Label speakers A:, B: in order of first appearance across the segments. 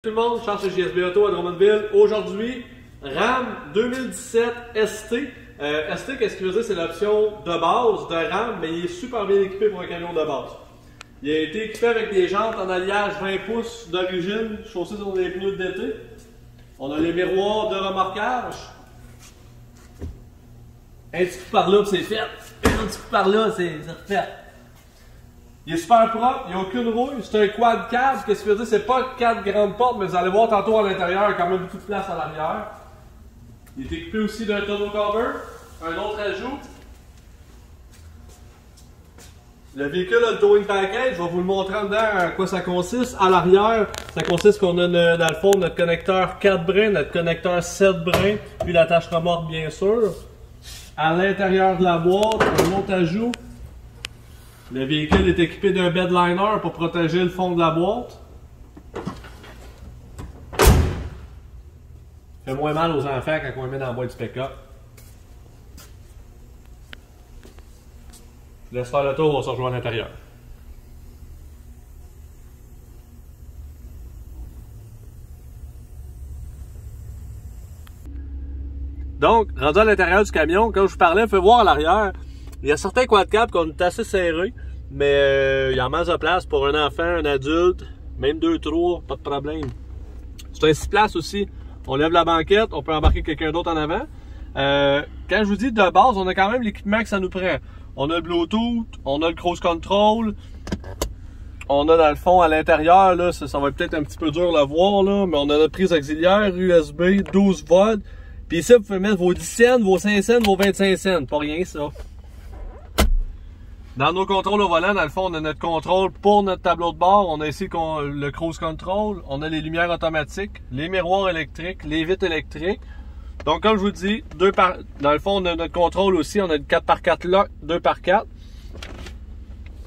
A: tout le monde, Charles chez JSB Auto à Drummondville. Aujourd'hui, RAM 2017 ST. ST, qu'est-ce qu'il veut dire? C'est l'option de base de RAM, mais il est super bien équipé pour un camion de base. Il a été équipé avec des jantes en alliage 20 pouces d'origine, chaussées sur des pneus d'été. On a les miroirs de remorquage. Un petit coup par là, c'est fait. Un petit coup par là, c'est c'est fait. Il est super propre, il n'y a aucune rouille. C'est un quad cab. Qu'est-ce que veut dire? C'est pas quatre grandes portes, mais vous allez voir tantôt à l'intérieur, il y a quand même beaucoup de place à l'arrière. Il est équipé aussi d'un tonneau cover. Un autre ajout. Le véhicule a le towing package. Je vais vous le montrer en dedans à quoi ça consiste. À l'arrière, ça consiste qu'on a dans le fond notre connecteur 4 brins, notre connecteur 7 brins, puis l'attache remorque bien sûr. À l'intérieur de la boîte, un autre ajout. Le véhicule est équipé d'un bedliner pour protéger le fond de la boîte. Fait moins mal aux enfants quand on les met dans la boîte du pick-up. Laisse faire le tour, on se rejoindre à l'intérieur. Donc, rendu à l'intérieur du camion, comme je vous parlais, fais voir à l'arrière. Il y a certains quadcabs qu'on est assez serrés, mais euh, il y a masse de place pour un enfant, un adulte, même deux, trois, pas de problème. C'est un six places aussi. On lève la banquette, on peut embarquer quelqu'un d'autre en avant. Euh, quand je vous dis de base, on a quand même l'équipement que ça nous prend. On a le Bluetooth, on a le cruise control, on a dans le fond à l'intérieur, ça, ça va peut-être un petit peu dur à voir, mais on a notre prise auxiliaire USB 12 volts. Puis ici, vous pouvez mettre vos 10 cents, vos 5 cents, vos 25 cents. Pas rien, ça. Dans nos contrôles au volant, dans le fond, on a notre contrôle pour notre tableau de bord. On a ici le cruise control. On a les lumières automatiques, les miroirs électriques, les vitres électriques. Donc, comme je vous dis, deux par, dans le fond, on a notre contrôle aussi. On a une 4x4 lock, 2x4.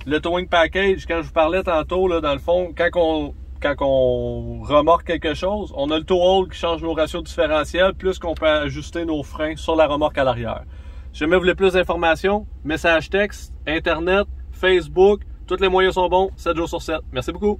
A: Le towing package, quand je vous parlais tantôt, dans le fond, quand on, quand on remorque quelque chose, on a le tow hold qui change nos ratios différentiels, plus qu'on peut ajuster nos freins sur la remorque à l'arrière. Si jamais vous voulez plus d'informations, message texte, Internet, Facebook, tous les moyens sont bons, 7 jours sur 7. Merci beaucoup.